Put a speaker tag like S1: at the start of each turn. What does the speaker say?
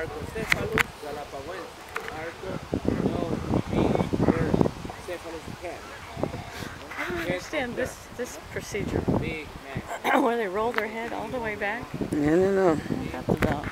S1: Arctocephalus galapagos. Arco, no, big. Cephalus cat.
S2: I don't understand this this procedure
S1: Big man.
S2: where they roll their head all the way back.
S3: No, no, no. know.
S2: What that's about.